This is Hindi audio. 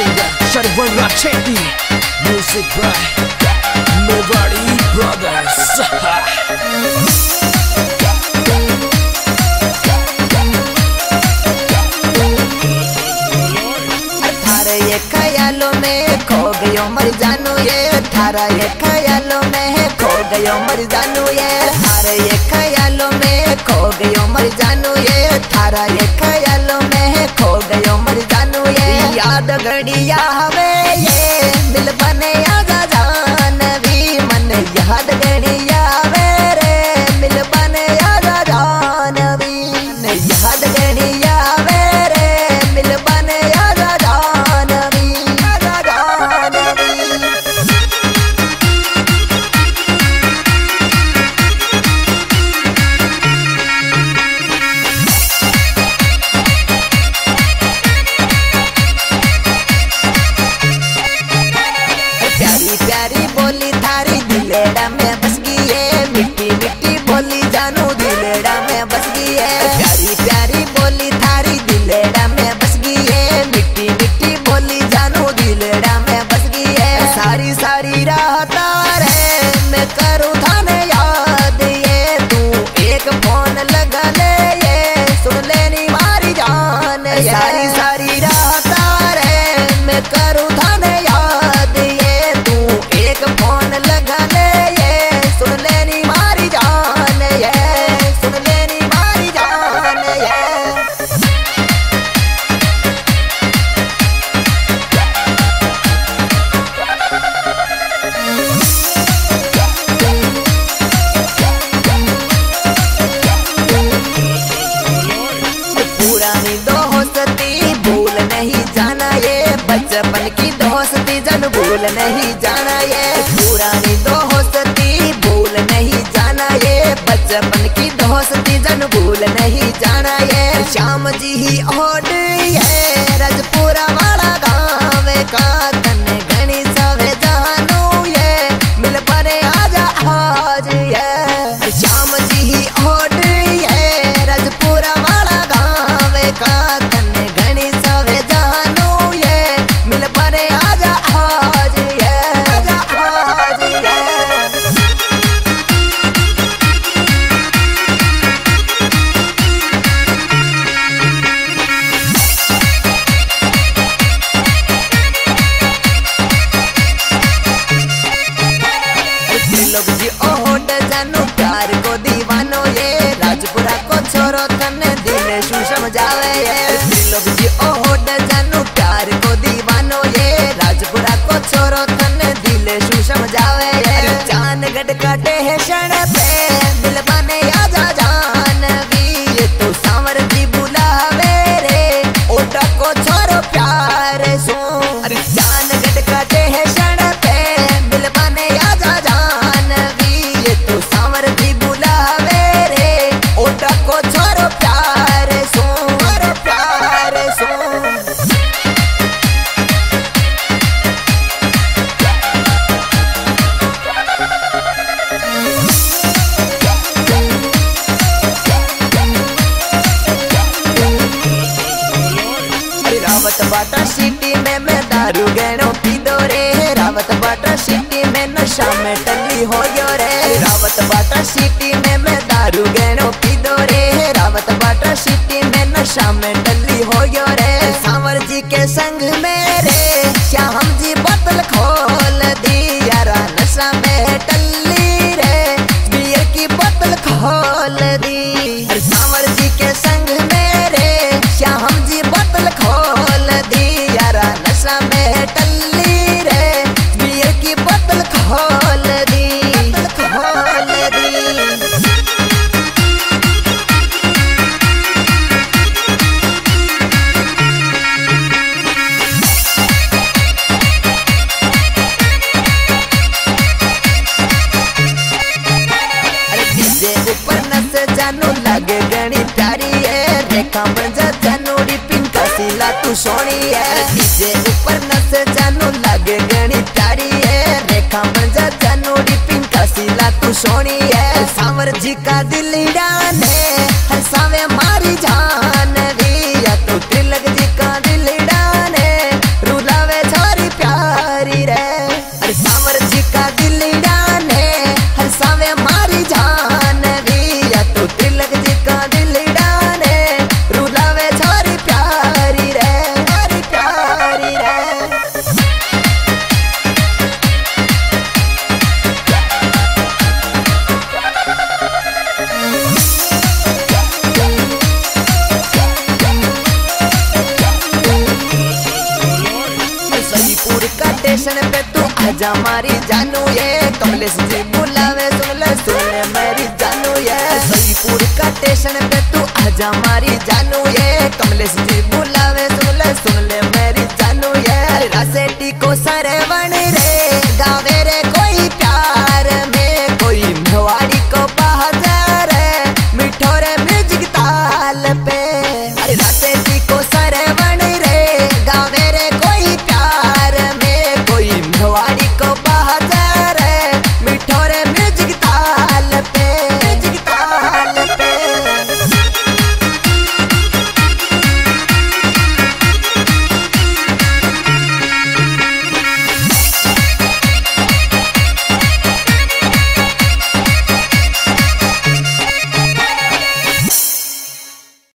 singer Sharwan Rachetti Music by Nobody Brothers. गयो मर जानू ये। थारा ये ख्यालों में खो गयो मर जानू ये। थारे ये ख्यालों में खो गयो मर जानू ये। थारा ये बचपन की दोस्ती जन भूल नहीं जाना ये। पुरानी भूल नहीं जाना ये, बचपन की दोस्ती जन भूल नहीं जाना ये। श्याम जी ही ओड ये। लोग जी ओट जानू प्यार को दीवानो ये। राजपुरा को छोरो तने दिले शू समझावे ये। लोग जी ओट जानू प्यार को दीवानो ये। राजपुरा को छोरो तने बाटा सिटी में मैं दारू गहनो पीदो रे। रावत बाटा सिटी में नशा में टल्ली हो यो रे। रावत बाटा सिटी में मैं दारू गहनो पीदो रे। रावत बाटा सिटी में नशा में ऊपर नस जानू लगे गणी प्यारी है रेखा बन जा जानू डी पिंका सिला तू सोनी है डीजे ऊपर नस जानू लगे गणी प्यारी है रेखा बन जा जानू डी पिंका सिला तू सोनी है सांवर जी का दिल डाने हर सावे मारी आजा मारी जानू ये। कमलेश जी बुलावे सुनले सुन मेरी जानू ये। सईपुर का स्टेशन पे तू आजा मारी जानू ये। कमलेश जी